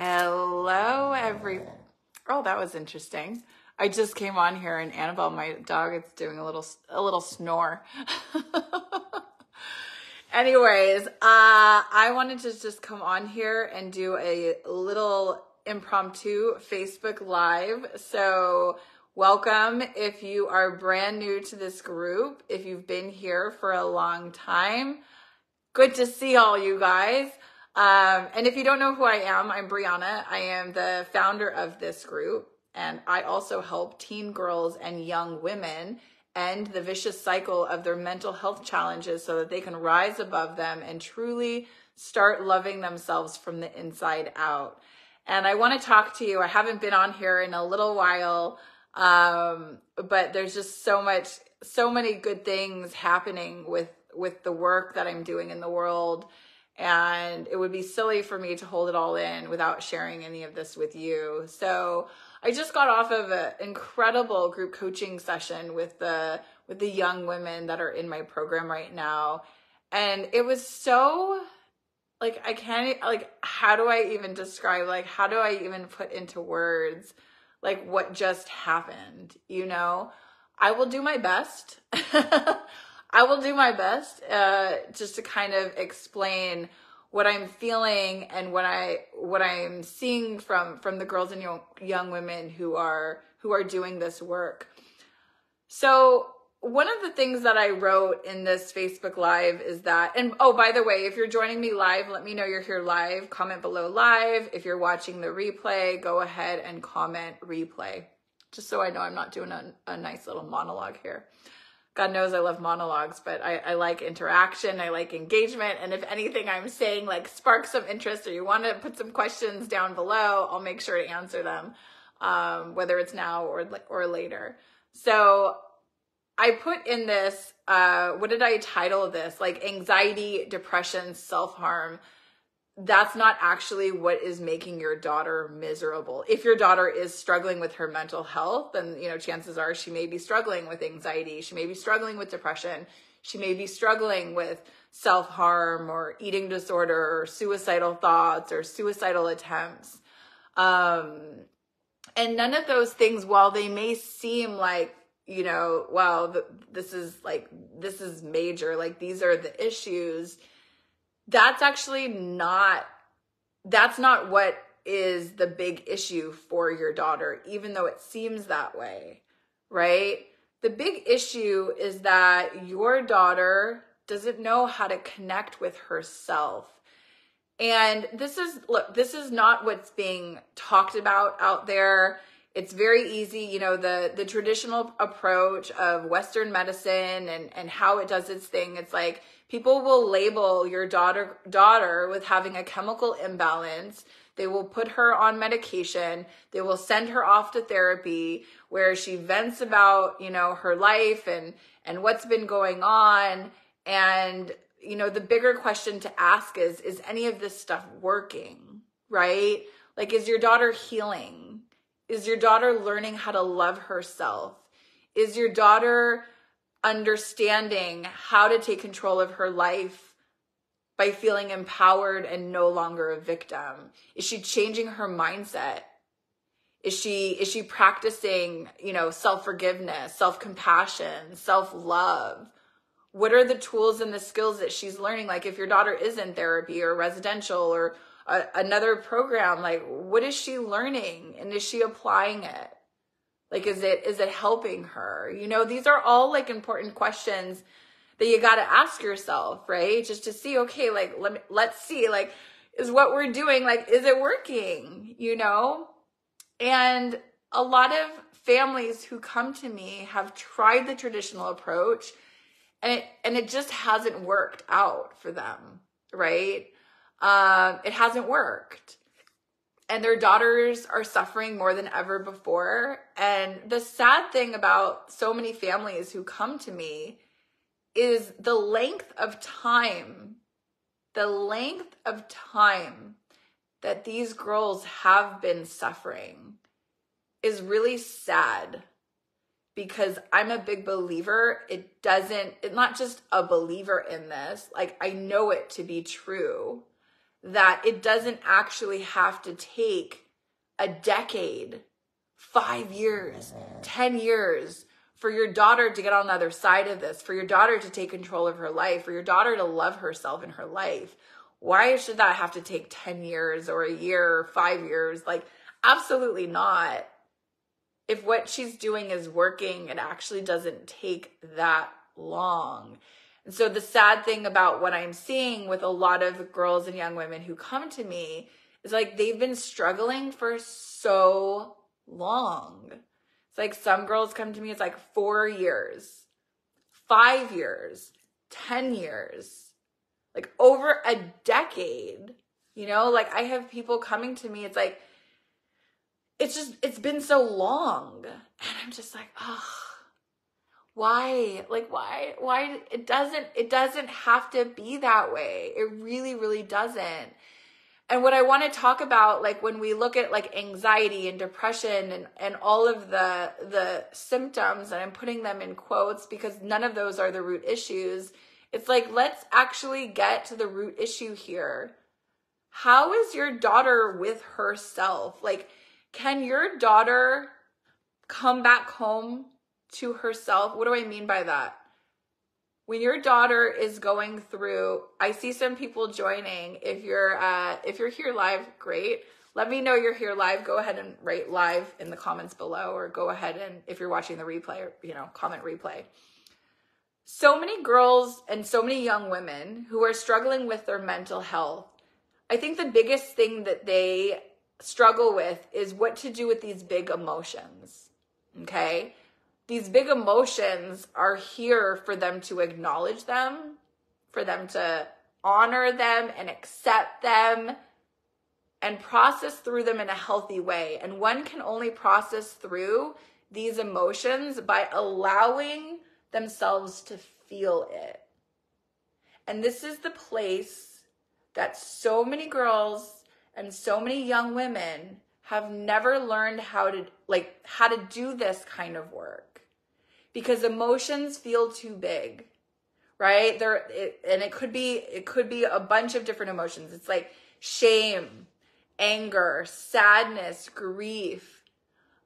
Hello, every. Oh, that was interesting. I just came on here, and Annabelle, my dog, is doing a little a little snore. Anyways, uh, I wanted to just come on here and do a little impromptu Facebook Live. So, welcome if you are brand new to this group. If you've been here for a long time, good to see all you guys. Um, and if you don't know who I am, I'm Breanna. I am the founder of this group, and I also help teen girls and young women end the vicious cycle of their mental health challenges so that they can rise above them and truly start loving themselves from the inside out. And I want to talk to you. I haven't been on here in a little while, um, but there's just so much, so many good things happening with with the work that I'm doing in the world and it would be silly for me to hold it all in without sharing any of this with you. So I just got off of an incredible group coaching session with the with the young women that are in my program right now. And it was so like I can't like how do I even describe like how do I even put into words like what just happened, you know? I will do my best. I will do my best uh, just to kind of explain what I'm feeling and what I what I'm seeing from from the girls and young, young women who are who are doing this work. So one of the things that I wrote in this Facebook Live is that, and oh, by the way, if you're joining me live, let me know you're here live. Comment below live. If you're watching the replay, go ahead and comment replay, just so I know I'm not doing a, a nice little monologue here. God knows I love monologues, but I, I, like interaction. I like engagement. And if anything I'm saying like sparks some interest or you want to put some questions down below, I'll make sure to answer them, um, whether it's now or, or later. So I put in this, uh, what did I title this? Like anxiety, depression, self-harm that's not actually what is making your daughter miserable. If your daughter is struggling with her mental health, then, you know, chances are she may be struggling with anxiety. She may be struggling with depression. She may be struggling with self harm or eating disorder or suicidal thoughts or suicidal attempts. Um, and none of those things, while they may seem like, you know, well, this is like, this is major, like these are the issues that's actually not that's not what is the big issue for your daughter even though it seems that way right? The big issue is that your daughter doesn't know how to connect with herself. And this is look this is not what's being talked about out there. It's very easy you know the the traditional approach of western medicine and and how it does its thing. It's like people will label your daughter daughter with having a chemical imbalance. They will put her on medication. They will send her off to therapy where she vents about you know her life and and what's been going on. And you know the bigger question to ask is is any of this stuff working right? Like is your daughter healing? Is your daughter learning how to love herself? Is your daughter understanding how to take control of her life by feeling empowered and no longer a victim? Is she changing her mindset? Is she is she practicing, you know, self-forgiveness, self-compassion, self-love? What are the tools and the skills that she's learning? Like if your daughter is in therapy or residential or a, another program, like what is she learning and is she applying it? Like, is it, is it helping her? You know, these are all like important questions that you got to ask yourself, right? Just to see, okay, like, let me, let's see, like, is what we're doing, like, is it working? You know? And a lot of families who come to me have tried the traditional approach and it, and it just hasn't worked out for them, right? Um, it hasn't worked and their daughters are suffering more than ever before. And the sad thing about so many families who come to me is the length of time, the length of time that these girls have been suffering is really sad because I'm a big believer. It doesn't, it's not just a believer in this, like I know it to be true that it doesn't actually have to take a decade, five years, mm-hmm. 10 years for your daughter to get on the other side of this, for your daughter to take control of her life, for your daughter to love herself in her life. Why should that have to take 10 years or a year or five years? Like, absolutely not. If what she's doing is working, it actually doesn't take that long. And so the sad thing about what I'm seeing with a lot of girls and young women who come to me is like they've been struggling for so long. It's like some girls come to me, it's like four years, five years, 10 years, like over a decade. You know, like I have people coming to me, it's like, it's just, it's been so long. And I'm just like, oh, why? Like why why it doesn't it doesn't have to be that way. It really really doesn't. And what i want to talk about like when we look at like anxiety and depression and and all of the the symptoms and i'm putting them in quotes because none of those are the root issues it's like let's actually get to the root issue here. How is your daughter with herself? Like can your daughter come back home to herself. What do I mean by that? When your daughter is going through, I see some people joining. If you're uh, if you're here live, great. Let me know you're here live. Go ahead and write live in the comments below, or go ahead and if you're watching the replay, you know, comment replay. So many girls and so many young women who are struggling with their mental health. I think the biggest thing that they struggle with is what to do with these big emotions. Okay these big emotions are here for them to acknowledge them, for them to honor them and accept them and process through them in a healthy way. And one can only process through these emotions by allowing themselves to feel it. And this is the place that so many girls and so many young women have never learned how to like how to do this kind of work because emotions feel too big right? There it, and it could be it could be a bunch of different emotions. It's like shame anger sadness grief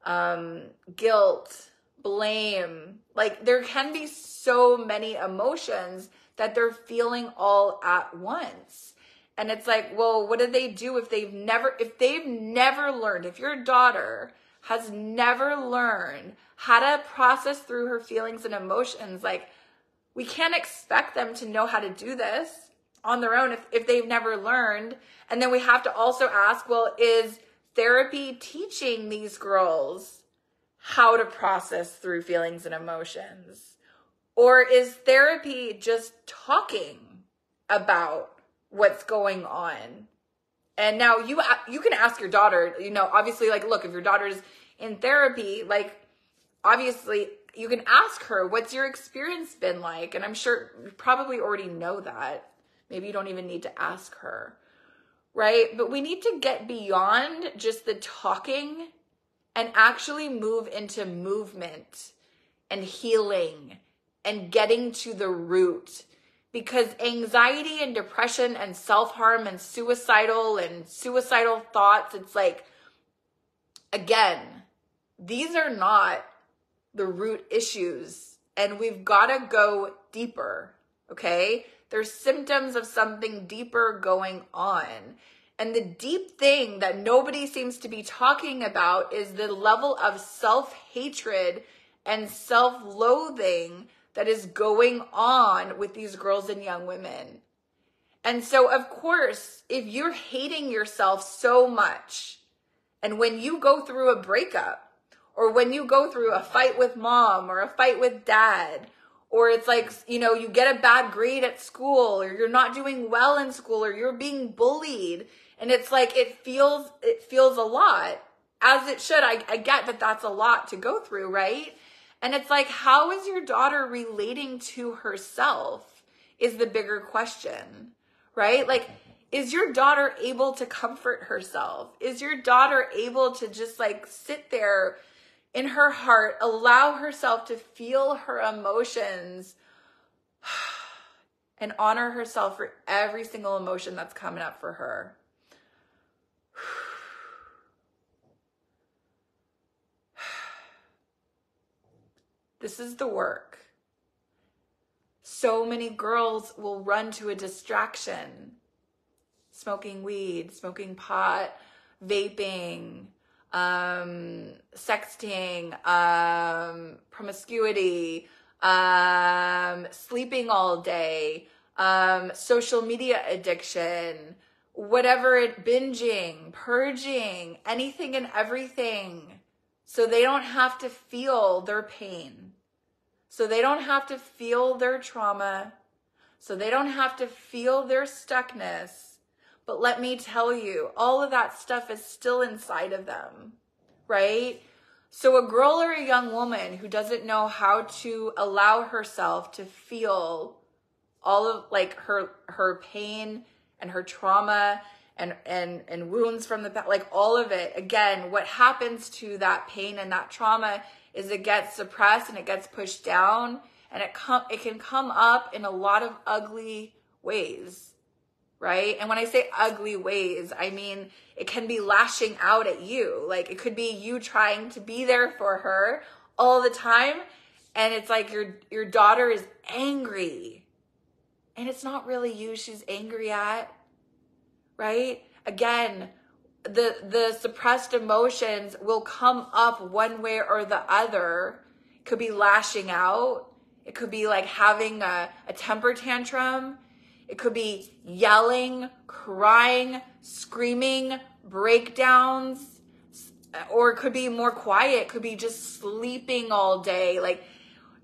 um guilt blame. Like there can be so many emotions that they're feeling all at once. And it's like well what do they do if they've never if they've never learned if your daughter has never learned how to process through her feelings and emotions. Like, we can't expect them to know how to do this on their own if, if they've never learned. And then we have to also ask, well, is therapy teaching these girls how to process through feelings and emotions? Or is therapy just talking about what's going on? And now you you can ask your daughter, you know, obviously like look, if your daughter's in therapy, like obviously you can ask her, what's your experience been like? And I'm sure you probably already know that. Maybe you don't even need to ask her, right? But we need to get beyond just the talking and actually move into movement and healing and getting to the root because anxiety and depression and self-harm and suicidal and suicidal thoughts it's like again these are not the root issues and we've got to go deeper, okay? There's symptoms of something deeper going on. And the deep thing that nobody seems to be talking about is the level of self hatred and self loathing that is going on with these girls and young women. And so, of course, if you're hating yourself so much, and when you go through a breakup, or when you go through a fight with mom or a fight with dad or it's like you know you get a bad grade at school or you're not doing well in school or you're being bullied and it's like it feels it feels a lot as it should. I, I get that that's a lot to go through right? And it's like how is your daughter relating to herself is the bigger question right? Like is your daughter able to comfort herself? Is your daughter able to just like sit there in her heart, allow herself to feel her emotions and honor herself for every single emotion that's coming up for her. This is the work. So many girls will run to a distraction smoking weed, smoking pot, vaping, um, sexting, um, promiscuity, um, sleeping all day, um, social media addiction, whatever it, binging, purging, anything and everything. So they don't have to feel their pain. So they don't have to feel their trauma. So they don't have to feel their stuckness. But let me tell you, all of that stuff is still inside of them, right? So a girl or a young woman who doesn't know how to allow herself to feel all of like her her pain and her trauma and and and wounds from the like all of it again what happens to that pain and that trauma is it gets suppressed and it gets pushed down and it come it can come up in a lot of ugly ways right? And when I say ugly ways, I mean it can be lashing out at you. Like it could be you trying to be there for her all the time and it's like your your daughter is angry. And it's not really you she's angry at. Right? Again, the the suppressed emotions will come up one way or the other. It could be lashing out. It could be like having a, a temper tantrum it could be yelling, crying, screaming, breakdowns, uh, or it could be more quiet. It could be just sleeping all day. Like,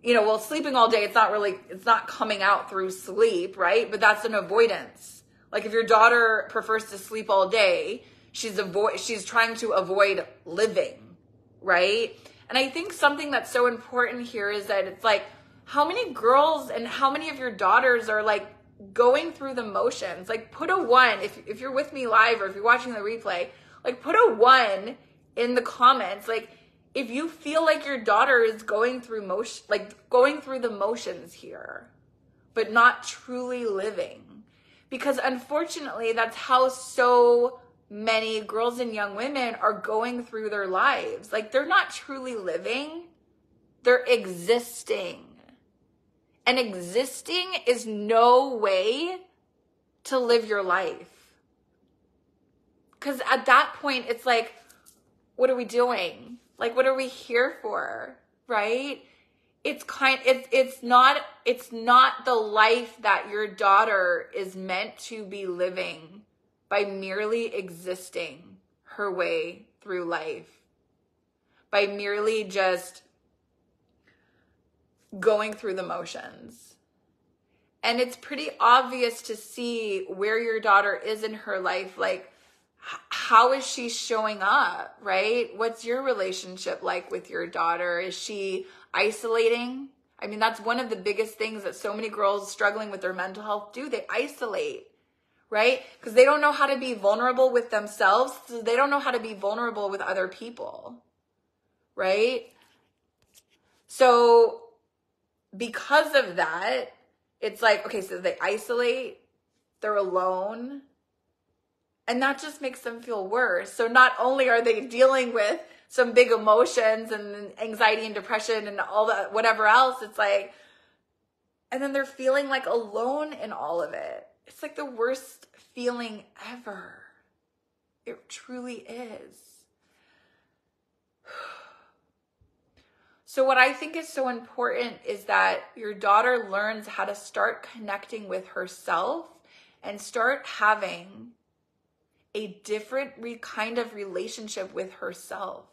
you know, well, sleeping all day, it's not really, it's not coming out through sleep, right? But that's an avoidance. Like if your daughter prefers to sleep all day, she's avoid, she's trying to avoid living, right? And I think something that's so important here is that it's like, how many girls and how many of your daughters are like going through the motions. Like put a one if if you're with me live or if you're watching the replay, like put a one in the comments. Like if you feel like your daughter is going through motion like going through the motions here, but not truly living. Because unfortunately, that's how so many girls and young women are going through their lives. Like they're not truly living, they're existing and existing is no way to live your life. Because at that point, it's like, what are we doing? Like, what are we here for? Right? It's kind, it's, it's not, it's not the life that your daughter is meant to be living by merely existing her way through life. By merely just going through the motions. And it's pretty obvious to see where your daughter is in her life. Like, how is she showing up, right? What's your relationship like with your daughter? Is she isolating? I mean, that's one of the biggest things that so many girls struggling with their mental health do. They isolate, right? Because they don't know how to be vulnerable with themselves. So they don't know how to be vulnerable with other people, right? So because of that, it's like, okay, so they isolate, they're alone, and that just makes them feel worse. So not only are they dealing with some big emotions and anxiety and depression and all that, whatever else, it's like, and then they're feeling like alone in all of it. It's like the worst feeling ever. It truly is. So, what I think is so important is that your daughter learns how to start connecting with herself and start having a different re- kind of relationship with herself.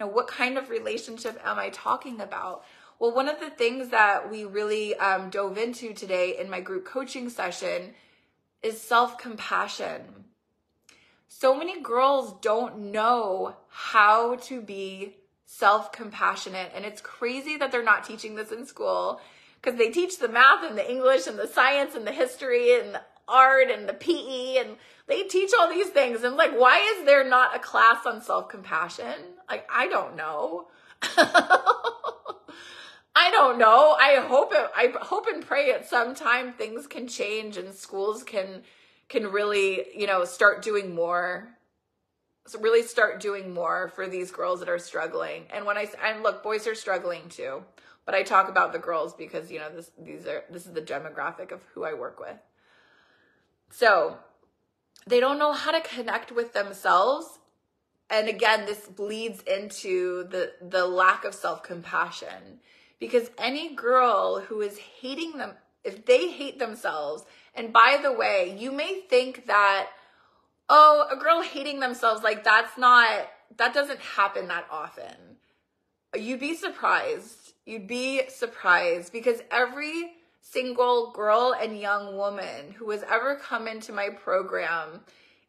Now, what kind of relationship am I talking about? Well, one of the things that we really um, dove into today in my group coaching session is self compassion. So many girls don't know how to be self compassionate. And it's crazy that they're not teaching this in school because they teach the math and the English and the science and the history and the art and the PE and they teach all these things. And like, why is there not a class on self compassion? Like, I don't know. I don't know. I hope it, I hope and pray at some time things can change and schools can can really, you know, start doing more. Really start doing more for these girls that are struggling. And when I and look, boys are struggling too. But I talk about the girls because, you know, this these are this is the demographic of who I work with. So, they don't know how to connect with themselves and again this bleeds into the the lack of self-compassion because any girl who is hating them if they hate themselves and by the way you may think that oh a girl hating themselves like that's not that doesn't happen that often you'd be surprised you'd be surprised because every single girl and young woman who has ever come into my program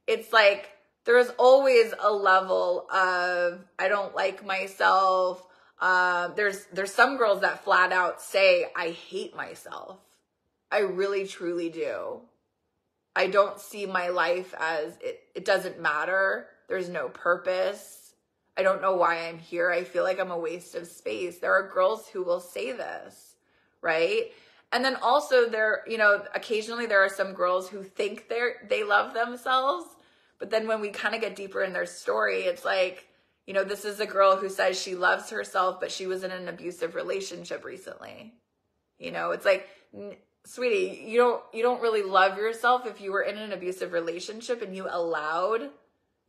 it's like there's always a level of I don't like myself. Uh, there's there's some girls that flat out say I hate myself. I really truly do. I don't see my life as it, it doesn't matter. There's no purpose. I don't know why I'm here. I feel like I'm a waste of space. There are girls who will say this, right? And then also there, you know, occasionally there are some girls who think they're they love themselves but then when we kind of get deeper in their story, it's like, you know, this is a girl who says she loves herself, but she was in an abusive relationship recently. You know, it's like, sweetie, you don't you don't really love yourself if you were in an abusive relationship and you allowed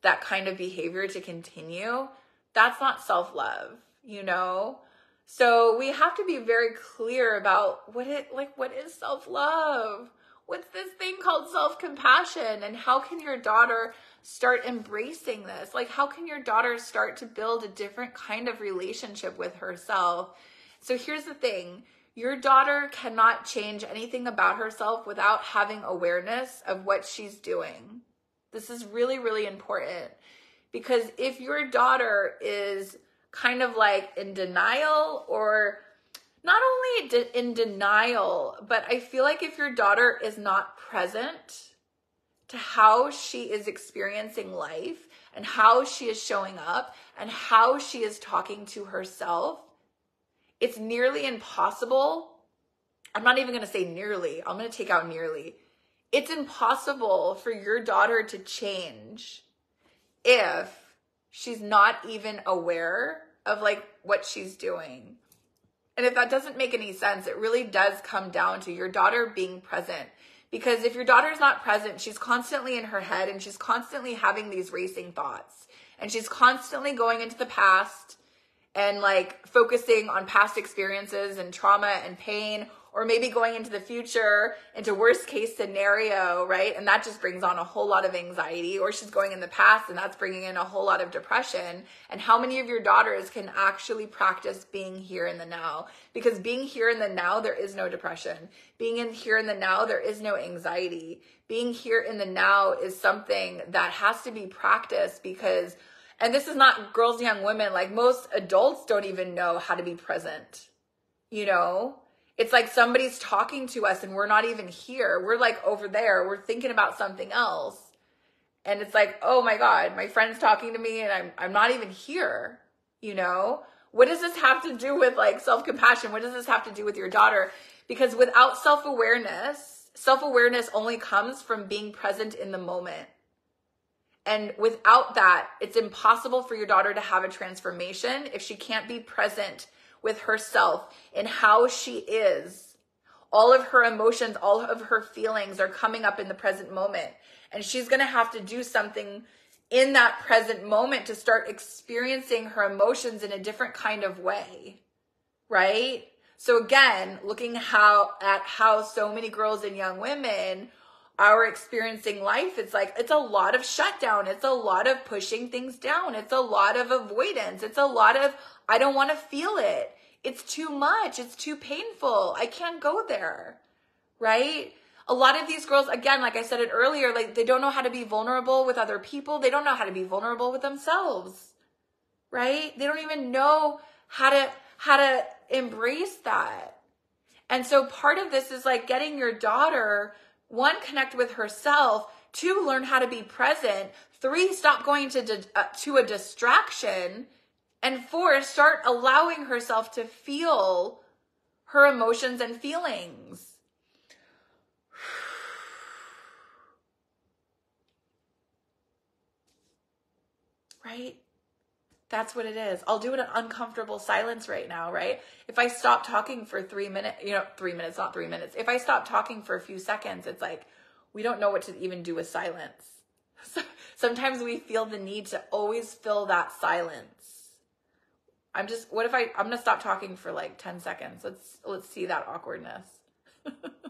that kind of behavior to continue. That's not self-love, you know? So we have to be very clear about what it like what is self-love? what's this thing called self compassion? And how can your daughter start embracing this? Like, how can your daughter start to build a different kind of relationship with herself? So, here's the thing your daughter cannot change anything about herself without having awareness of what she's doing. This is really, really important because if your daughter is kind of like in denial or not only in denial, but I feel like if your daughter is not present to how she is experiencing life and how she is showing up and how she is talking to herself, it's nearly impossible. I'm not even going to say nearly, I'm going to take out nearly. It's impossible for your daughter to change if she's not even aware of like what she's doing and if that doesn't make any sense, it really does come down to your daughter being present. Because if your daughter's not present, she's constantly in her head and she's constantly having these racing thoughts. And she's constantly going into the past and like focusing on past experiences and trauma and pain or maybe going into the future into worst case scenario, right? And that just brings on a whole lot of anxiety. Or she's going in the past and that's bringing in a whole lot of depression. And how many of your daughters can actually practice being here in the now? Because being here in the now, there is no depression. Being in here in the now, there is no anxiety. Being here in the now is something that has to be practiced because and this is not girls, young women, like most adults don't even know how to be present, you know? It's like somebody's talking to us and we're not even here. We're like over there. We're thinking about something else. And it's like, oh my God, my friend's talking to me and I'm I'm not even here. You know? What does this have to do with like self-compassion? What does this have to do with your daughter? Because without self-awareness, self-awareness only comes from being present in the moment. And without that, it's impossible for your daughter to have a transformation if she can't be present with herself and how she is. All of her emotions, all of her feelings are coming up in the present moment. And she's going to have to do something in that present moment to start experiencing her emotions in a different kind of way. Right? So again, looking how at how so many girls and young women are experiencing life, it's like it's a lot of shutdown. It's a lot of pushing things down. It's a lot of avoidance. It's a lot of I don't want to feel it. It's too much. It's too painful. I can't go there. Right? A lot of these girls, again, like I said it earlier, like they don't know how to be vulnerable with other people. They don't know how to be vulnerable with themselves. Right? They don't even know how to how to embrace that. And so part of this is like getting your daughter one connect with herself, two learn how to be present, three stop going to uh, to a distraction and four, start allowing herself to feel her emotions and feelings. Right? That's what it is. I'll do an uncomfortable silence right now, right? If I stop talking for three minutes, you know, three minutes, not three minutes. If I stop talking for a few seconds, it's like we don't know what to even do with silence. So sometimes we feel the need to always fill that silence. I'm just, what if I, I'm gonna stop talking for like 10 seconds. Let's, let's see that awkwardness.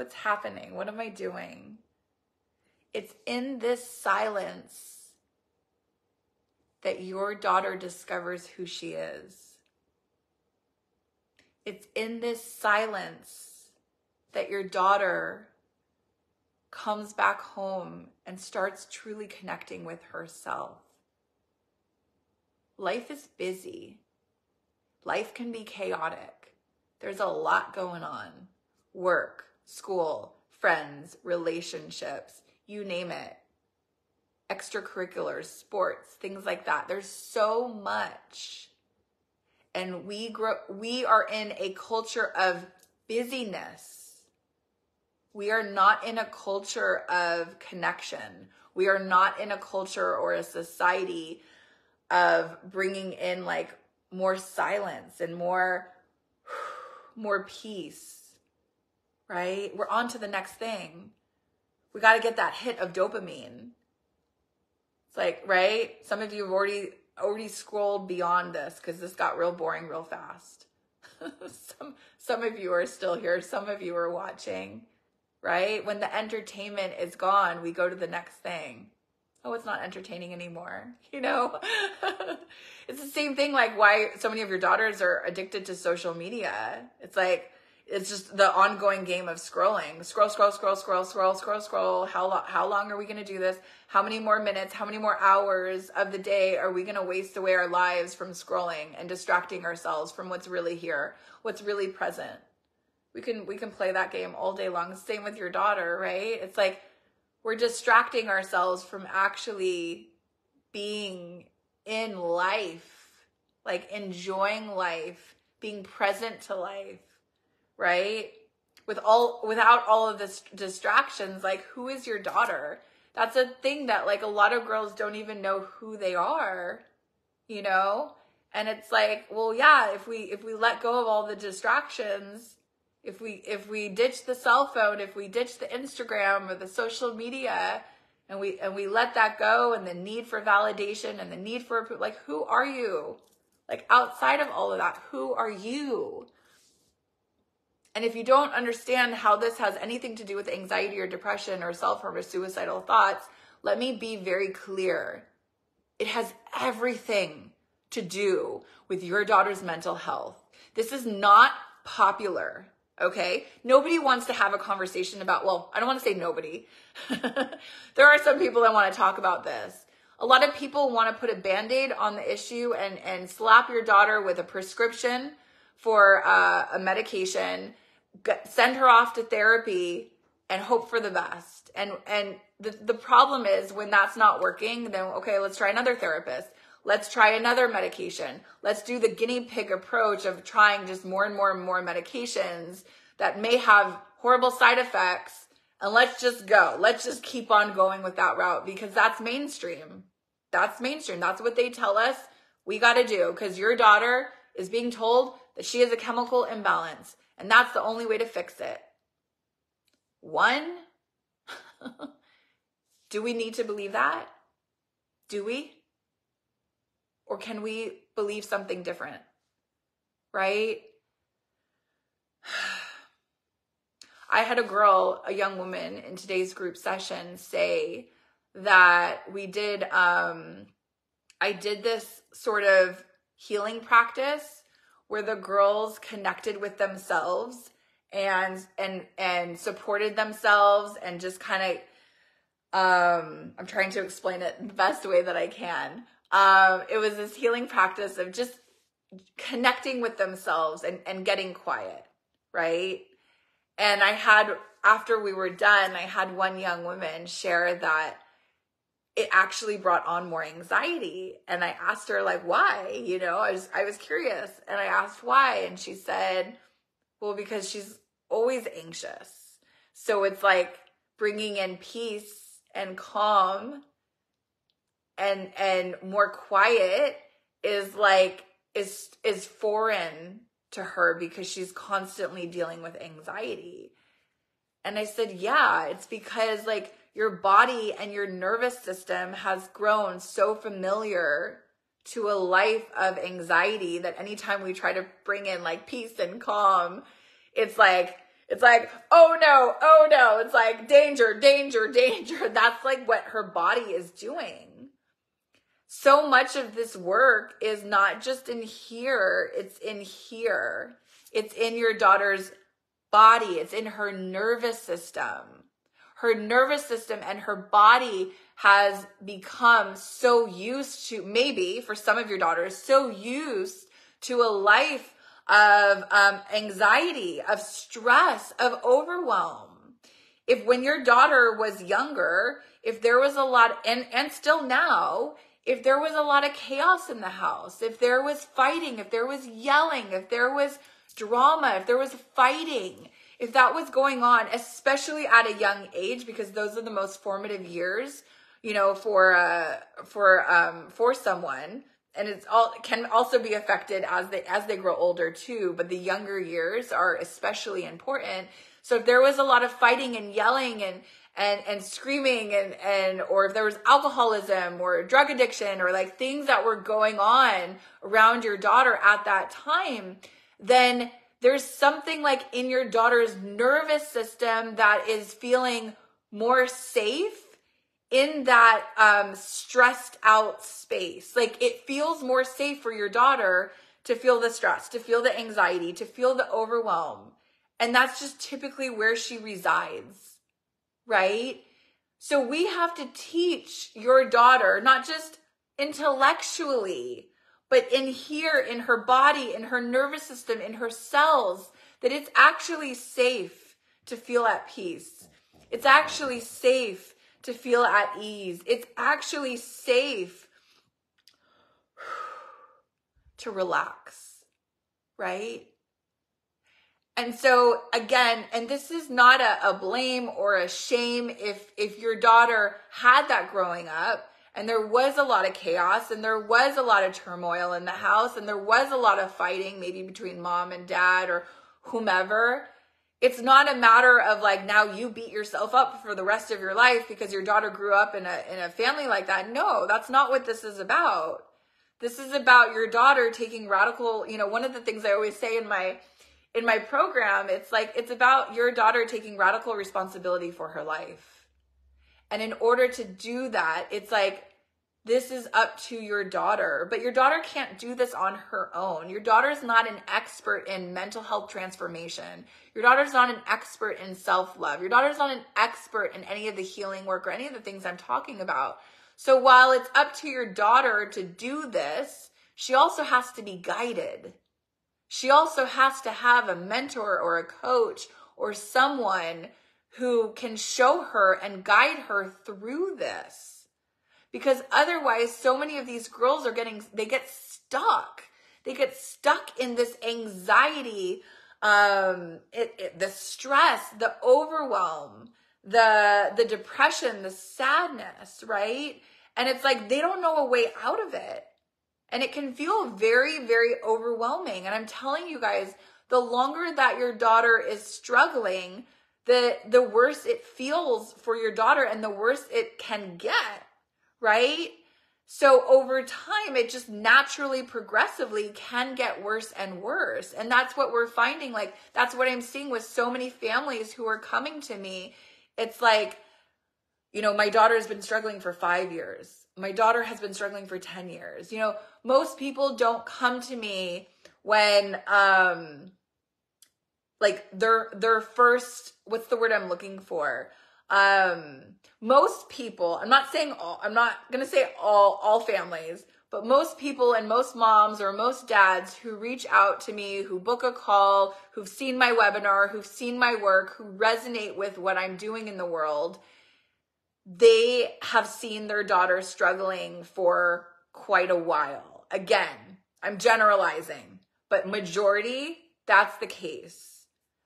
What's happening? What am I doing? It's in this silence that your daughter discovers who she is. It's in this silence that your daughter comes back home and starts truly connecting with herself. Life is busy. Life can be chaotic. There's a lot going on. Work, school, friends, relationships, you name it. Extracurriculars, sports, things like that. There's so much. And we grow we are in a culture of busyness. We are not in a culture of connection. We are not in a culture or a society of bringing in like more silence and more more peace right? We're on to the next thing. We got to get that hit of dopamine. It's like, right? Some of you have already already scrolled beyond this because this got real boring real fast. some some of you are still here, some of you are watching, right? When the entertainment is gone, we go to the next thing. Oh, it's not entertaining anymore. You know? it's the same thing like why so many of your daughters are addicted to social media. It's like it's just the ongoing game of scrolling. Scroll, scroll, scroll, scroll, scroll, scroll, scroll. How long? How long are we going to do this? How many more minutes? How many more hours of the day are we going to waste away our lives from scrolling and distracting ourselves from what's really here, what's really present? We can we can play that game all day long. Same with your daughter, right? It's like we're distracting ourselves from actually being in life, like enjoying life, being present to life right? With all without all of this distractions, like who is your daughter? That's a thing that like a lot of girls don't even know who they are, you know? And it's like, well, yeah, if we if we let go of all the distractions, if we if we ditch the cell phone, if we ditch the Instagram or the social media, and we and we let that go and the need for validation and the need for like who are you like outside of all of that who are you and if you don't understand how this has anything to do with anxiety or depression or self harm or suicidal thoughts, let me be very clear. It has everything to do with your daughter's mental health. This is not popular, okay? Nobody wants to have a conversation about, well, I don't want to say nobody. there are some people that want to talk about this. A lot of people want to put a band aid on the issue and, and slap your daughter with a prescription for uh, a medication, send her off to therapy, and hope for the best. And and the the problem is when that's not working, then okay, let's try another therapist. Let's try another medication. Let's do the guinea pig approach of trying just more and more and more medications that may have horrible side effects. And let's just go. Let's just keep on going with that route because that's mainstream. That's mainstream. That's what they tell us we got to do because your daughter is being told that she has a chemical imbalance, and that's the only way to fix it. One, do we need to believe that? Do we? Or can we believe something different? Right? I had a girl, a young woman in today's group session say that we did um I did this sort of healing practice where the girls connected with themselves and and and supported themselves and just kind of um I'm trying to explain it the best way that I can. Um it was this healing practice of just connecting with themselves and and getting quiet, right? and I had after we were done, I had one young woman share that it actually brought on more anxiety. And i asked her like why? You know i was i was curious. And i asked why. And she said well because she's always anxious. So it's like bringing in peace and calm and and more quiet is like is is foreign to her because she's constantly dealing with anxiety. And i said yeah it's because like your body and your nervous system has grown so familiar to a life of anxiety that anytime we try to bring in like peace and calm, it's like, it's like, oh no, oh no. It's like danger, danger, danger. That's like what her body is doing. So much of this work is not just in here, it's in here. It's in your daughter's body, it's in her nervous system her nervous system and her body has become so used to, maybe for some of your daughters, so used to a life of um, anxiety, of stress, of overwhelm. If when your daughter was younger, if there was a lot, and, and still now, if there was a lot of chaos in the house, if there was fighting, if there was yelling, if there was drama, if there was fighting, if that was going on, especially at a young age, because those are the most formative years, you know, for uh, for um, for someone, and it's all can also be affected as they as they grow older too. But the younger years are especially important. So if there was a lot of fighting and yelling and and and screaming and and or if there was alcoholism or drug addiction or like things that were going on around your daughter at that time, then there's something like in your daughter's nervous system that is feeling more safe in that um, stressed out space. Like it feels more safe for your daughter to feel the stress, to feel the anxiety, to feel the overwhelm. And that's just typically where she resides, right? So we have to teach your daughter, not just intellectually, but in here, in her body, in her nervous system, in her cells, that it's actually safe to feel at peace. It's actually safe to feel at ease. It's actually safe to relax, right? And so again, and this is not a, a blame or a shame if if your daughter had that growing up and there was a lot of chaos and there was a lot of turmoil in the house and there was a lot of fighting maybe between mom and dad or whomever. It's not a matter of like now you beat yourself up for the rest of your life because your daughter grew up in a in a family like that. No that's not what this is about. This is about your daughter taking radical you know one of the things i always say in my in my program it's like it's about your daughter taking radical responsibility for her life and in order to do that, it's like, this is up to your daughter, but your daughter can't do this on her own. Your daughter's not an expert in mental health transformation. Your daughter's not an expert in self love. Your daughter's not an expert in any of the healing work or any of the things I'm talking about. So while it's up to your daughter to do this, she also has to be guided. She also has to have a mentor or a coach or someone who can show her and guide her through this. Because otherwise, so many of these girls are getting, they get stuck. They get stuck in this anxiety, um, it, it, the stress, the overwhelm, the, the depression, the sadness, right? And it's like they don't know a way out of it. And it can feel very, very overwhelming. And I'm telling you guys, the longer that your daughter is struggling, the the worse it feels for your daughter and the worse it can get, right? So over time, it just naturally, progressively can get worse and worse. And that's what we're finding. Like, that's what I'm seeing with so many families who are coming to me. It's like, you know, my daughter has been struggling for five years. My daughter has been struggling for 10 years. You know, most people don't come to me when, um, like their their first what's the word i'm looking for um most people i'm not saying all i'm not going to say all all families but most people and most moms or most dads who reach out to me, who book a call, who've seen my webinar, who've seen my work, who resonate with what I'm doing in the world, they have seen their daughter struggling for quite a while. Again, I'm generalizing, but majority, that's the case.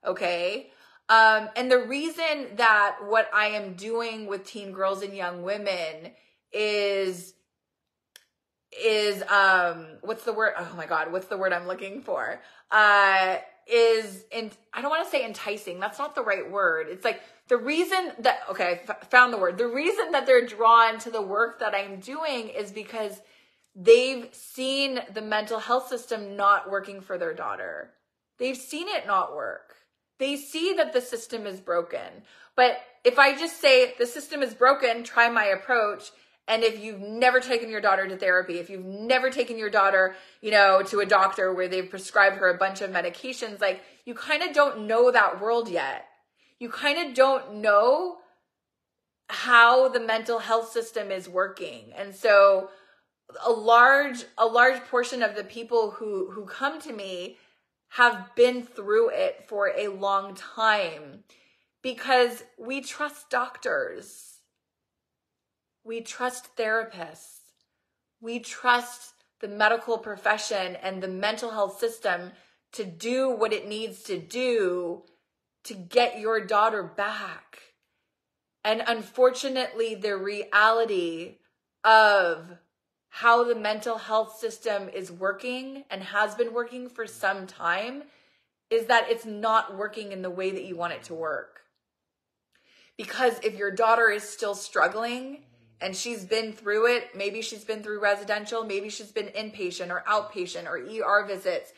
Okay. Um, and the reason that what I am doing with teen girls and young women is is um what's the word oh my god what's the word i'm looking for? Uh is in i don't want to say enticing that's not the right word. It's like the reason that okay I f- found the word. The reason that they're drawn to the work that i'm doing is because they've seen the mental health system not working for their daughter. They've seen it not work they see that the system is broken but if i just say the system is broken try my approach and if you've never taken your daughter to therapy, if you've never taken your daughter, you know, to a doctor where they've prescribed her a bunch of medications, like you kind of don't know that world yet. You kind of don't know how the mental health system is working. And so a large a large portion of the people who who come to me have been through it for a long time because we trust doctors we trust therapists. We trust the medical profession and the mental health system to do what it needs to do to get your daughter back. And unfortunately, the reality of how the mental health system is working and has been working for some time is that it's not working in the way that you want it to work. Because if your daughter is still struggling, and she's been through it. Maybe she's been through residential, maybe she's been inpatient or outpatient or ER visits,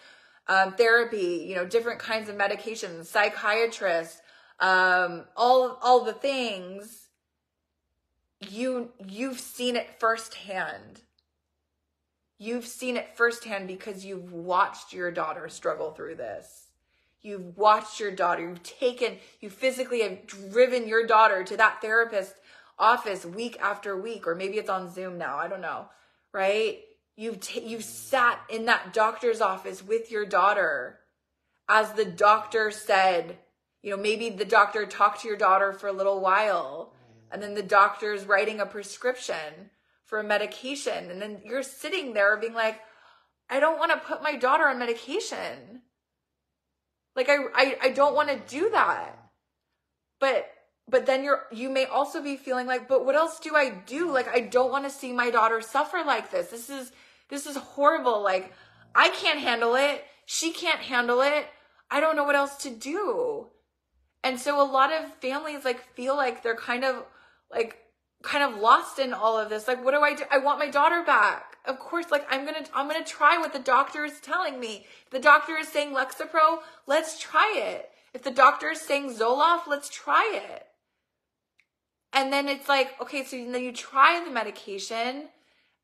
um, therapy, you know, different kinds of medications, psychiatrists, um, all all the things. You you've seen it firsthand. You've seen it firsthand because you've watched your daughter struggle through this. You've watched your daughter. You've taken, you physically have driven your daughter to that therapist office week after week, or maybe it's on Zoom now. I don't know, right? You've t- you've sat in that doctor's office with your daughter, as the doctor said. You know, maybe the doctor talked to your daughter for a little while, and then the doctor's writing a prescription for medication, and then you're sitting there being like, I don't want to put my daughter on medication. Like I I, I don't want to do that. But but then you're you may also be feeling like but what else do i do? Like i don't want to see my daughter suffer like this. This is this is horrible. Like i can't handle it. She can't handle it. I don't know what else to do. And so a lot of families like feel like they're kind of like kind of lost in all of this. Like what do i do? I want my daughter back. Of course like i'm gonna i'm gonna try what the doctor is telling me. The doctor is saying lexapro let's try it. If the doctor is saying zoloft let's try it. And then it's like, okay, so then you try the medication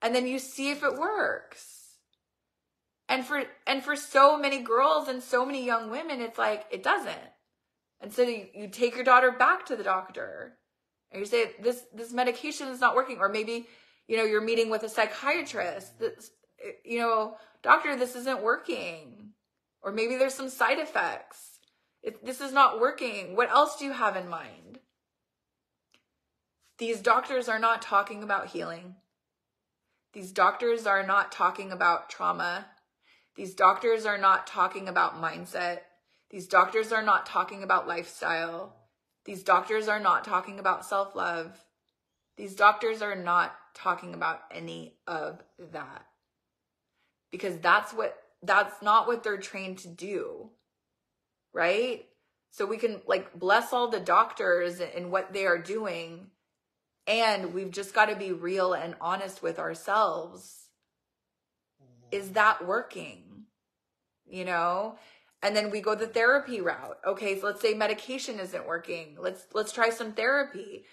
and then you see if it works. And for and for so many girls and so many young women, it's like it doesn't. And so you, you take your daughter back to the doctor you say, this this medication is not working. Or maybe, you know, you're meeting with a psychiatrist. This, you know, doctor, this isn't working. Or maybe there's some side effects. It, this is not working. What else do you have in mind? These doctors are not talking about healing. These doctors are not talking about trauma. These doctors are not talking about mindset. These doctors are not talking about lifestyle. These doctors are not talking about self love. These doctors are not talking about any of that. Because that's what, that's not what they're trained to do. Right? So we can like bless all the doctors and what they are doing and we've just got to be real and honest with ourselves. Is that working? You know? And then we go the therapy route. Okay, so let's say medication isn't working. Let's let's try some therapy.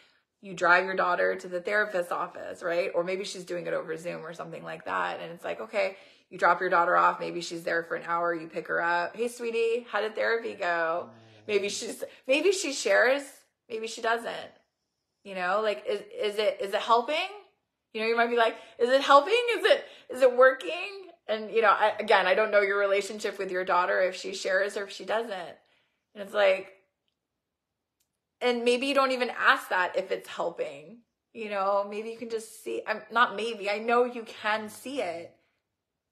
You drive your daughter to the therapist's office, right? Or maybe she's doing it over Zoom or something like that. And it's like, okay, you drop your daughter off. Maybe she's there for an hour. You pick her up. Hey, sweetie, how did therapy go? Maybe she's maybe she shares. Maybe she doesn't you know, like is is it is it helping? You know, you might be like, is it helping? Is it is it working? And you know, I, again, I don't know your relationship with your daughter if she shares or if she doesn't. And it's like and maybe you don't even ask that if it's helping. You know, maybe you can just see I'm not maybe. I know you can see it.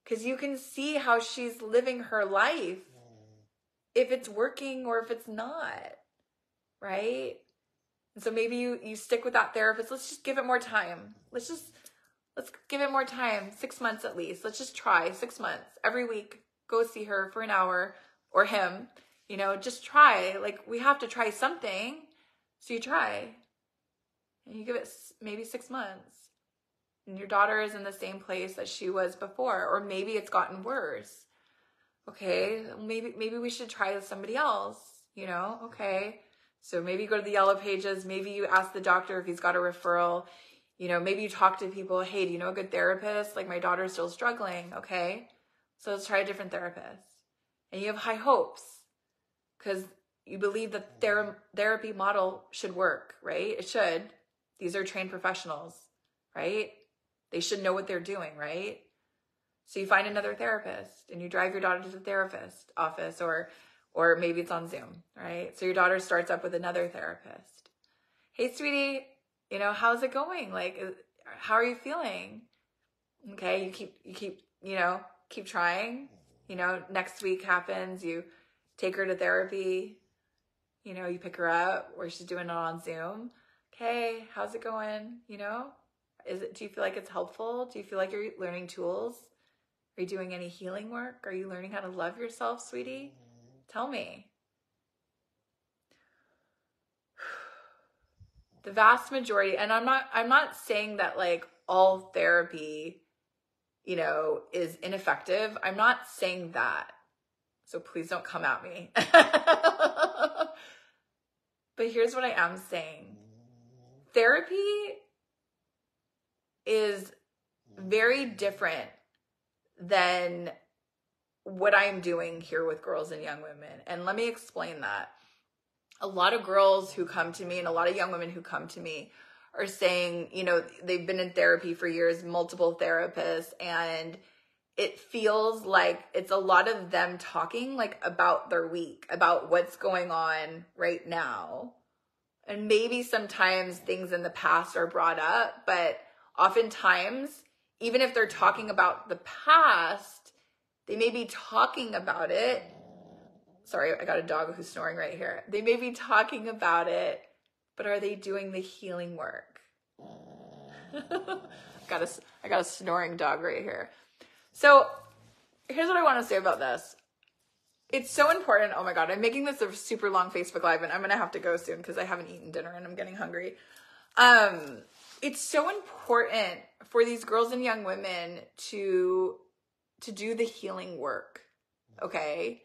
Cuz you can see how she's living her life. Mm. If it's working or if it's not. Right? And so maybe you you stick with that therapist. Let's just give it more time. Let's just let's give it more time. 6 months at least. Let's just try 6 months. Every week go see her for an hour or him. You know, just try. Like we have to try something. So you try. And you give it maybe 6 months. And your daughter is in the same place that she was before or maybe it's gotten worse. Okay? Maybe maybe we should try with somebody else, you know? Okay so maybe you go to the yellow pages, maybe you ask the doctor if he's got a referral. You know, maybe you talk to people, hey, do you know a good therapist? Like my daughter's still struggling, okay? So let's try a different therapist. And you have high hopes because you believe that ther- therapy model should work, right? It should. These are trained professionals, right? They should know what they're doing, right? So you find another therapist and you drive your daughter to the therapist office or or maybe it's on Zoom, right? So your daughter starts up with another therapist. Hey, sweetie, you know, how's it going? Like, uh, how are you feeling? Okay, you keep, you keep, you know, keep trying. You know, next week happens, you take her to therapy, you know, you pick her up or she's doing it on Zoom. Okay, how's it going? You know, is it, do you feel like it's helpful? Do you feel like you're learning tools? Are you doing any healing work? Are you learning how to love yourself, sweetie? Tell me. The vast majority, and I'm not I'm not saying that like all therapy, you know, is ineffective. I'm not saying that. So please don't come at me. but here's what I am saying. Therapy is very different than what I'm doing here with girls and young women. And let me explain that. A lot of girls who come to me and a lot of young women who come to me are saying, you know, they've been in therapy for years, multiple therapists, and it feels like it's a lot of them talking like about their week, about what's going on right now. And maybe sometimes things in the past are brought up, but oftentimes, even if they're talking about the past, they may be talking about it. Sorry, I got a dog who's snoring right here. They may be talking about it, but are they doing the healing work? got a, I got a snoring dog right here. So here's what I want to say about this. It's so important. Oh my God, I'm making this a super long Facebook Live and I'm going to have to go soon because I haven't eaten dinner and I'm getting hungry. Um, it's so important for these girls and young women to to do the healing work. Okay.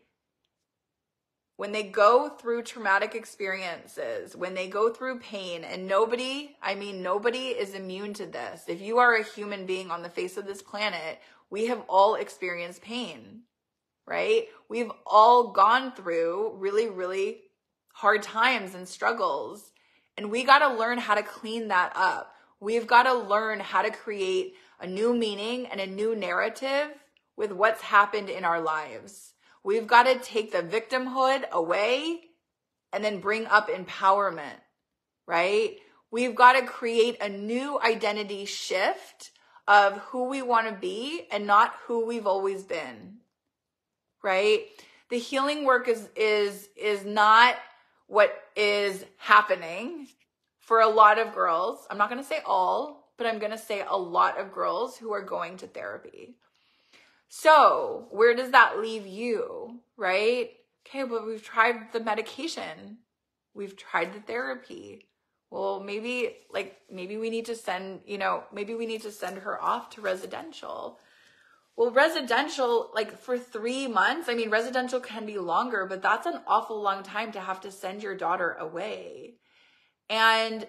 When they go through traumatic experiences, when they go through pain, and nobody, I mean, nobody is immune to this. If you are a human being on the face of this planet, we have all experienced pain, right? We've all gone through really, really hard times and struggles. And we got to learn how to clean that up. We've got to learn how to create a new meaning and a new narrative with what's happened in our lives. We've got to take the victimhood away and then bring up empowerment, right? We've got to create a new identity shift of who we want to be and not who we've always been. Right? The healing work is is is not what is happening for a lot of girls. I'm not going to say all, but I'm going to say a lot of girls who are going to therapy. So, where does that leave you, right? Okay, but we've tried the medication. We've tried the therapy. Well, maybe like maybe we need to send, you know, maybe we need to send her off to residential. Well, residential, like for three months, I mean, residential can be longer, but that's an awful long time to have to send your daughter away. And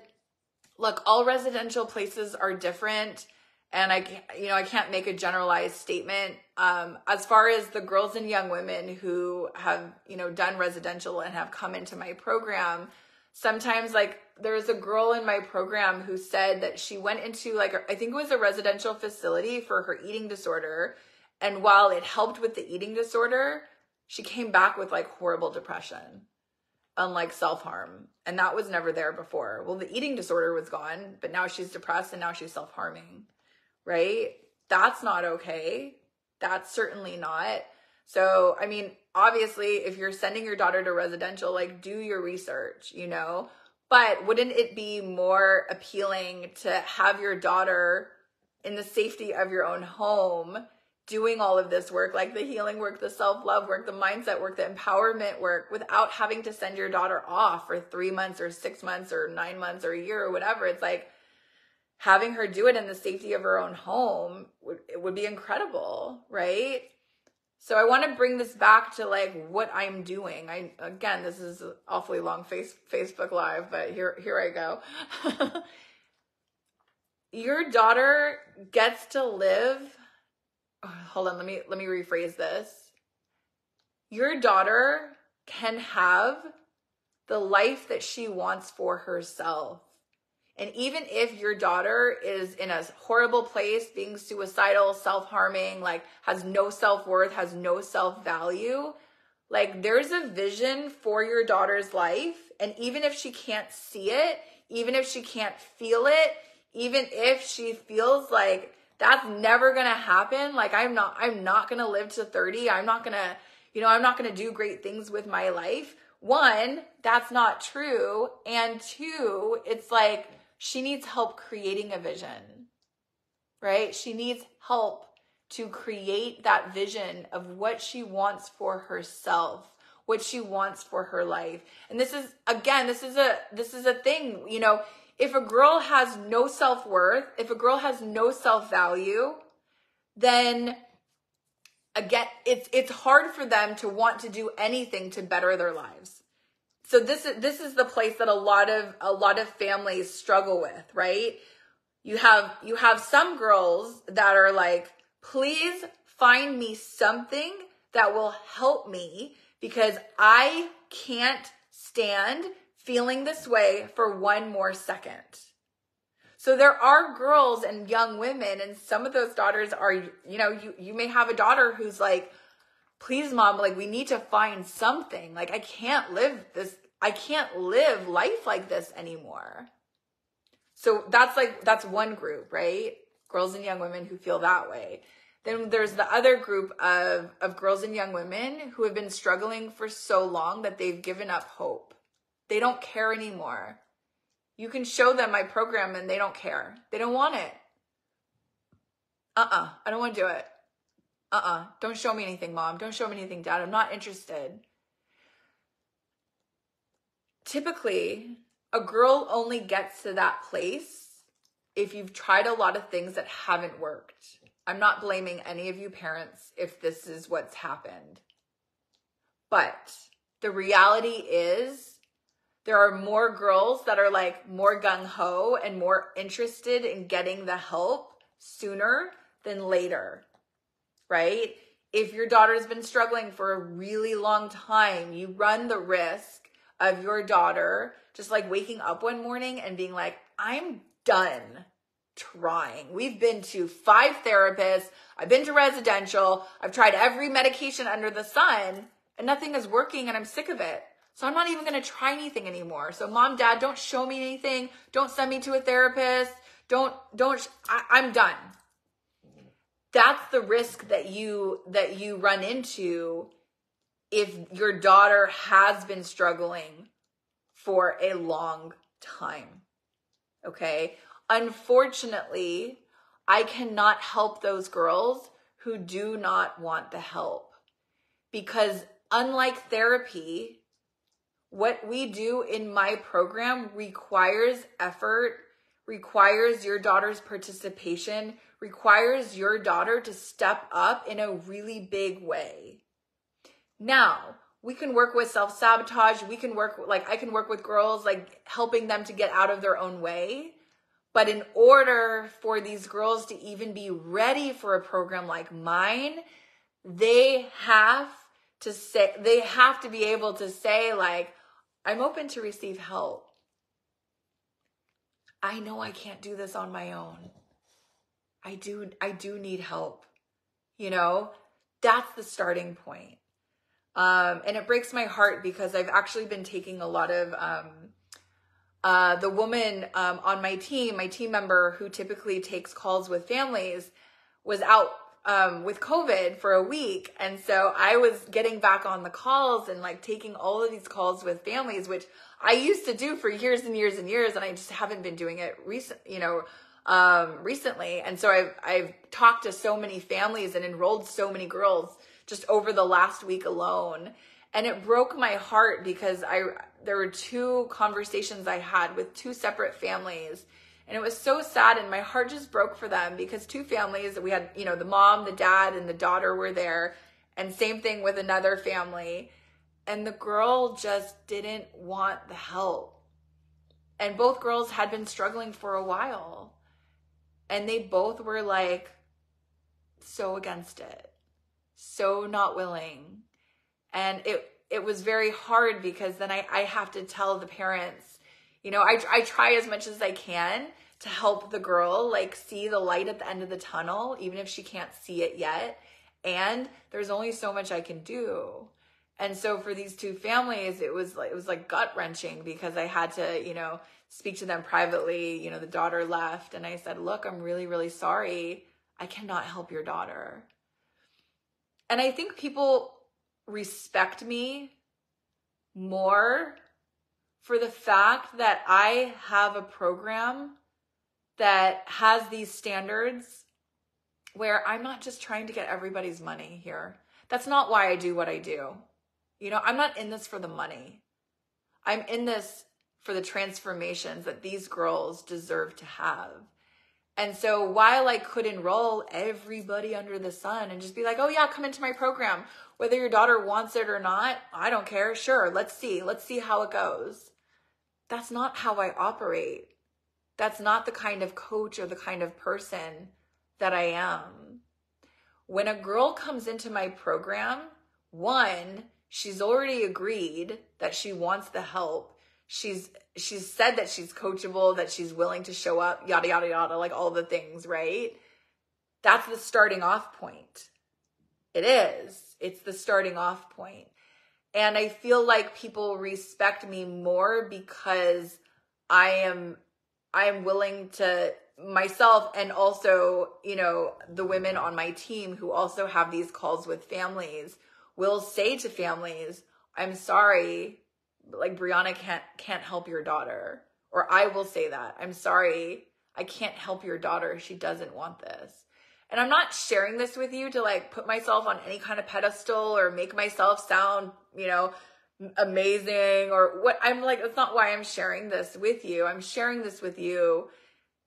look, all residential places are different and I you know, I can't make a generalized statement. Um, as far as the girls and young women who have, you know, done residential and have come into my program, sometimes like there was a girl in my program who said that she went into like I think it was a residential facility for her eating disorder and while it helped with the eating disorder she came back with like horrible depression unlike self-harm and that was never there before. Well the eating disorder was gone but now she's depressed and now she's self-harming right? That's not okay that's certainly not. So i mean obviously if you're sending your daughter to residential like do your research you know? But wouldn't it be more appealing to have your daughter in the safety of your own home doing all of this work like the healing work the self-love work the mindset work the empowerment work without having to send your daughter off for 3 months or 6 months or 9 months or a year or whatever? It's like having her do it in the safety of her own home would it would be incredible right so I want to bring this back to like what I'm doing. I again, this is an awfully long face Facebook live, but here here I go. Your daughter gets to live Hold on, let me let me rephrase this. Your daughter can have the life that she wants for herself. And even if your daughter is in a horrible place, being suicidal, self harming, like has no self worth, has no self value, like there's a vision for your daughter's life. And even if she can't see it, even if she can't feel it, even if she feels like that's never gonna happen, like I'm not, I'm not gonna live to 30, I'm not gonna, you know, I'm not gonna do great things with my life. One, that's not true. And two, it's like, she needs help creating a vision, right? She needs help to create that vision of what she wants for herself what she wants for her life and this is again this is a this is a thing you know if a girl has no self-worth if a girl has no self-value then again it's it's hard for them to want to do anything to better their lives so this is this is the place that a lot of a lot of families struggle with right? You have you have some girls that are like please find me something that will help me because i can't stand feeling this way for one more second. So there are girls and young women and some of those daughters are you know you you may have a daughter who's like please mom like we need to find something. Like i can't live this i can't live life like this anymore. So that's like that's one group right? Girls and young women who feel that way. Then there's the other group of of girls and young women who have been struggling for so long that they've given up hope. They don't care anymore. You can show them my program and they don't care. They don't want it. Uh-uh. I don't want to do it. Uh-uh. Don't show me anything mom. Don't show me anything dad. I'm not interested typically a girl only gets to that place if you've tried a lot of things that haven't worked i'm not blaming any of you parents if this is what's happened but the reality is there are more girls that are like more gung-ho and more interested in getting the help sooner than later right? If your daughter's been struggling for a really long time, you run the risk of your daughter just like waking up one morning and being like, I'm done trying. We've been to five therapists, I've been to residential, I've tried every medication under the sun, and nothing is working, and I'm sick of it. So I'm not even gonna try anything anymore. So mom, dad, don't show me anything. Don't send me to a therapist. Don't, don't, I, I'm done that's the risk that you that you run into if your daughter has been struggling for a long time okay unfortunately i cannot help those girls who do not want the help because unlike therapy what we do in my program requires effort requires your daughter's participation requires your daughter to step up in a really big way. Now, we can work with self sabotage. We can work, like, I can work with girls, like, helping them to get out of their own way. But in order for these girls to even be ready for a program like mine, they have to say, they have to be able to say, like, I'm open to receive help. I know I can't do this on my own. I do I do need help. You know, that's the starting point. Um, and it breaks my heart because I've actually been taking a lot of um, uh, the woman um, on my team, my team member who typically takes calls with families, was out um, with COVID for a week. And so I was getting back on the calls and like taking all of these calls with families, which I used to do for years and years and years. And I just haven't been doing it recent, you know, um, recently. And so I've, I've talked to so many families and enrolled so many girls just over the last week alone. And it broke my heart because I, there were two conversations I had with two separate families. And it was so sad and my heart just broke for them because two families we had you know the mom the dad and the daughter were there and same thing with another family. And the girl just didn't want the help. And both girls had been struggling for a while and they both were like so against it so not willing and it it was very hard because then I, I have to tell the parents you know, I, I try as much as I can to help the girl like see the light at the end of the tunnel, even if she can't see it yet. And there's only so much I can do. And so for these two families, it was like, it was like gut wrenching because I had to, you know, speak to them privately. You know, the daughter left and I said, look, I'm really, really sorry. I cannot help your daughter. And I think people respect me more for the fact that I have a program that has these standards where I'm not just trying to get everybody's money here. That's not why I do what I do. You know, I'm not in this for the money. I'm in this for the transformations that these girls deserve to have. And so while I could enroll everybody under the sun and just be like, oh yeah, come into my program, whether your daughter wants it or not, I don't care. Sure, let's see. Let's see how it goes. That's not how I operate. That's not the kind of coach or the kind of person that I am. When a girl comes into my program, one, she's already agreed that she wants the help. She's she's said that she's coachable, that she's willing to show up, yada yada yada, like all the things, right? That's the starting off point. It is. It's the starting off point. And I feel like people respect me more because I am I am willing to myself and also, you know, the women on my team who also have these calls with families will say to families, "I'm sorry, like Breanna can't can't help your daughter." Or I will say that, "I'm sorry, I can't help your daughter. She doesn't want this." And I'm not sharing this with you to like put myself on any kind of pedestal or make myself sound, you know, amazing or what I'm like, that's not why I'm sharing this with you. I'm sharing this with you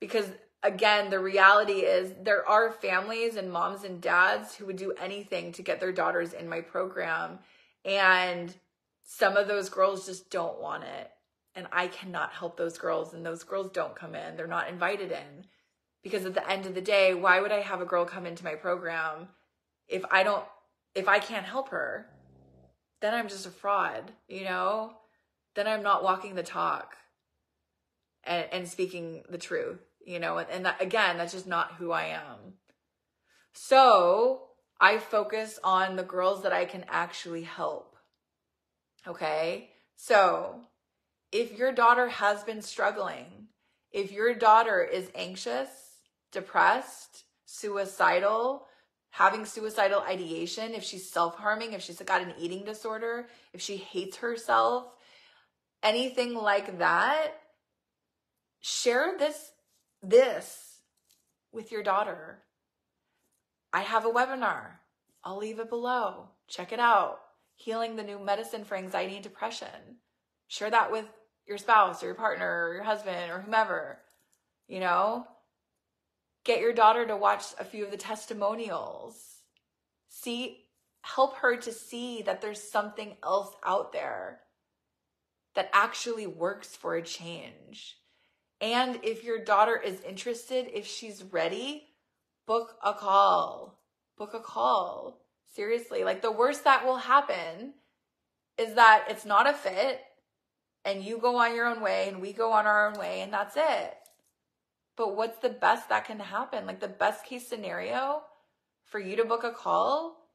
because again, the reality is there are families and moms and dads who would do anything to get their daughters in my program. And some of those girls just don't want it. And I cannot help those girls, and those girls don't come in. They're not invited in. Because at the end of the day, why would I have a girl come into my program if I don't, if I can't help her? then I'm just a fraud, you know? Then I'm not walking the talk and, and speaking the truth, you know? And, and that, again, that's just not who I am. So I focus on the girls that I can actually help. Okay? So if your daughter has been struggling, if your daughter is anxious, depressed, suicidal, having suicidal ideation, if she's self harming, if she's got an eating disorder, if she hates herself, anything like that, share this this with your daughter. I have a webinar. I'll leave it below. Check it out. Healing the new medicine for anxiety and depression. Share that with your spouse or your partner or your husband or whomever. You know, Get your daughter to watch a few of the testimonials. See, help her to see that there's something else out there that actually works for a change. And if your daughter is interested, if she's ready, book a call. Book a call. Seriously, like the worst that will happen is that it's not a fit and you go on your own way and we go on our own way and that's it. But what's the best that can happen? Like the best case scenario for you to book a call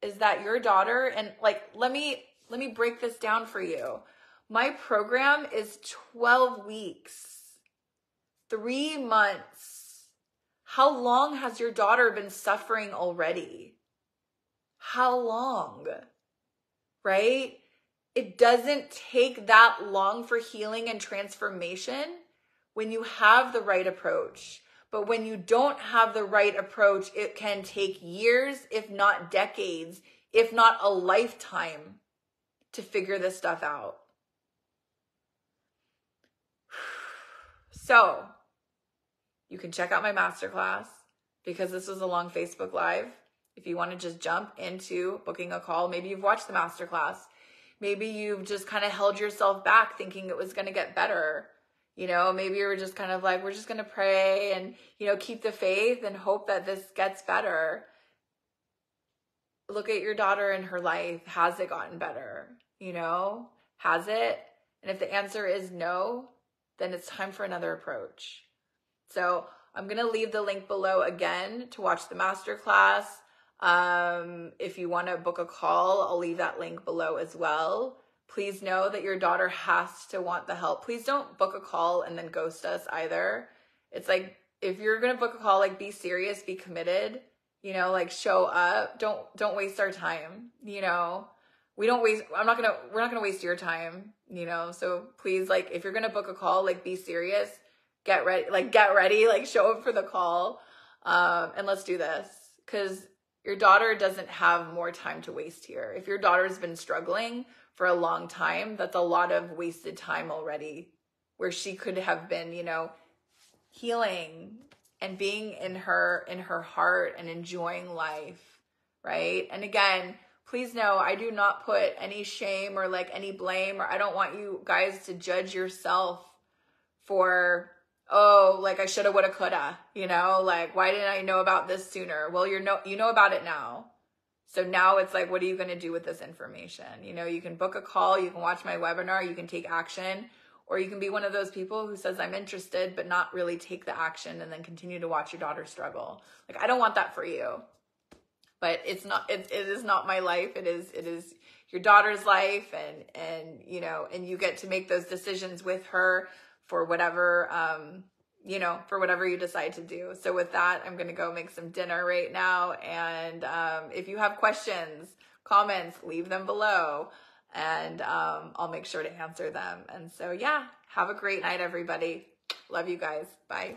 is that your daughter and like let me let me break this down for you. My program is 12 weeks. 3 months. How long has your daughter been suffering already? How long? Right? It doesn't take that long for healing and transformation when you have the right approach. But when you don't have the right approach, it can take years, if not decades, if not a lifetime to figure this stuff out. So, you can check out my masterclass because this was a long Facebook Live. If you want to just jump into booking a call, maybe you've watched the masterclass. Maybe you've just kind of held yourself back thinking it was going to get better. You know, maybe you were just kind of like, we're just going to pray and, you know, keep the faith and hope that this gets better. Look at your daughter and her life. Has it gotten better? You know, has it? And if the answer is no, then it's time for another approach. So I'm going to leave the link below again to watch the masterclass. Um, if you want to book a call, I'll leave that link below as well. Please know that your daughter has to want the help. Please don't book a call and then ghost us either. It's like if you're going to book a call, like be serious, be committed, you know, like show up. Don't don't waste our time, you know. We don't waste I'm not going to we're not going to waste your time, you know. So please like if you're going to book a call, like be serious. Get ready, like get ready, like show up for the call. Um and let's do this cuz your daughter doesn't have more time to waste here. If your daughter's been struggling for a long time, that's a lot of wasted time already where she could have been, you know, healing and being in her in her heart and enjoying life, right? And again, please know I do not put any shame or like any blame or I don't want you guys to judge yourself for oh, like I shoulda, woulda, coulda, you know, like why didn't I know about this sooner? Well, you're no, you know about it now. So now it's like, what are you going to do with this information? You know, you can book a call, you can watch my webinar, you can take action, or you can be one of those people who says, I'm interested, but not really take the action and then continue to watch your daughter struggle. Like, I don't want that for you. But it's not, it, it is not my life. It is, it is your daughter's life and, and, you know, and you get to make those decisions with her for whatever, um, you know, for whatever you decide to do. So with that, I'm going to go make some dinner right now. And um, if you have questions, comments, leave them below and um, I'll make sure to answer them. And so, yeah, have a great night, everybody. Love you guys. Bye.